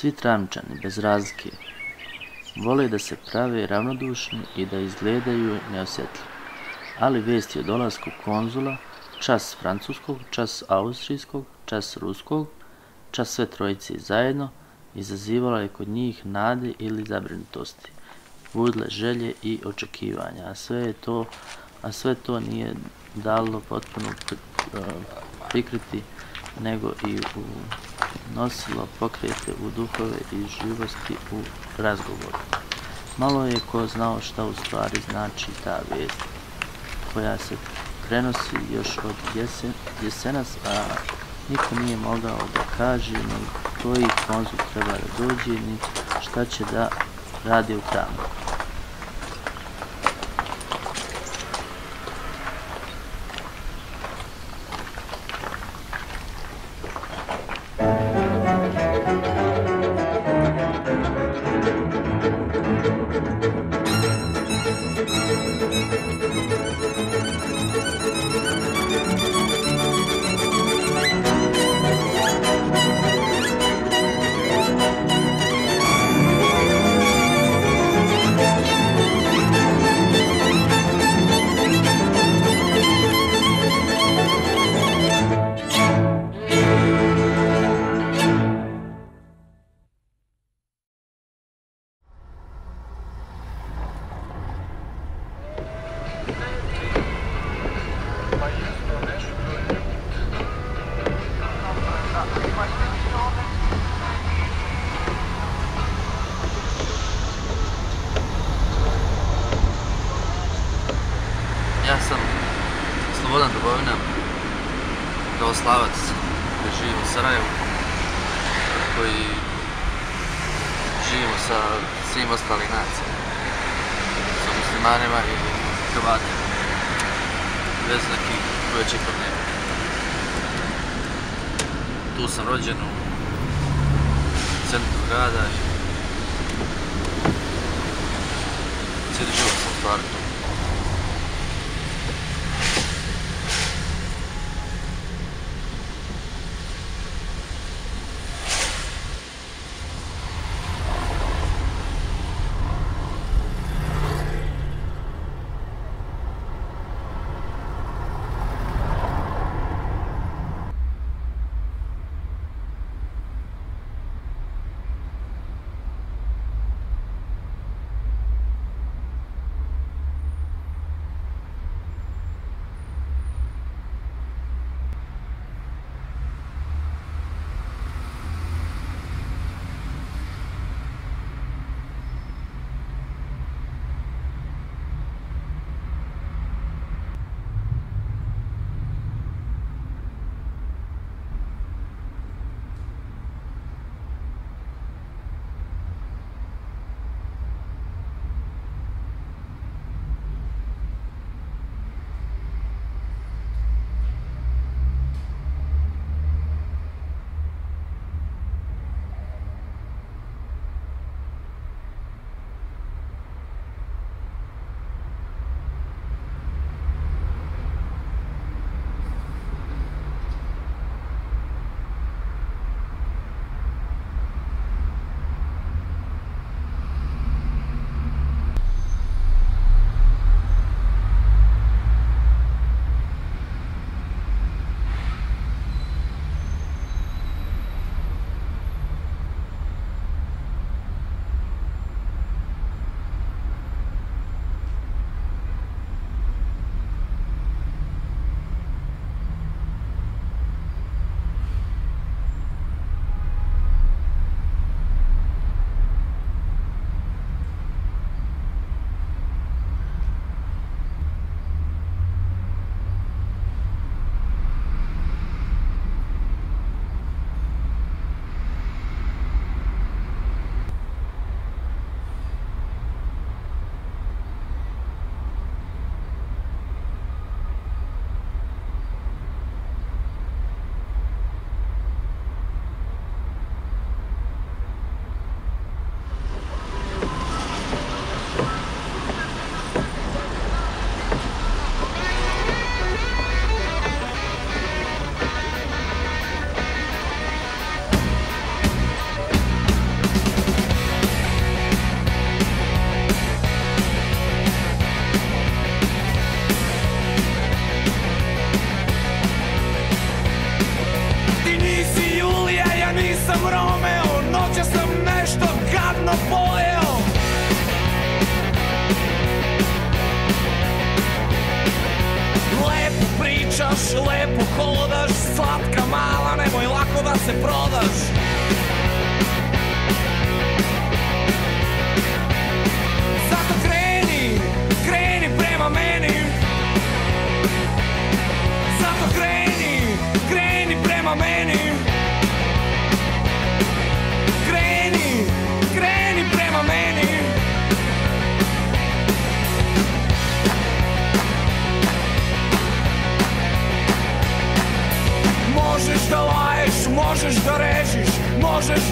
Svi tramčani, bez razlike, vole da se prave ravnodušni i da izgledaju neosjetljivi. Ali vesti o dolasku konzula, čas francuskog, čas austrijskog, čas ruskog, čas sve trojice zajedno, izazivala je kod njih nade ili zabrinutosti, budle želje i očekivanja, a sve je to, a sve to nije dalo potpuno eh, prikriti, nego i u nosilo pokrete u duhove i živosti u razgovoru. Malo je ko znao šta u stvari znači ta vijest, koja se prenosi još od jesen, jesenas, a niko nije mogao da kaže ni koji konzul treba da dođe, ni šta će da radi u Kramu. koji živimo sa svim ostalim nacijama. Sa muslimanima i Hrvatima. Bez nekih većih problema. Tu sam rođen u centru grada i cijeli život sam stvarno tu.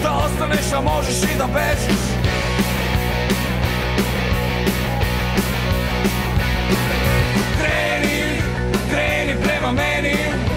da ostaneš, a možeš i da bežiš. Kreni, kreni prema meni.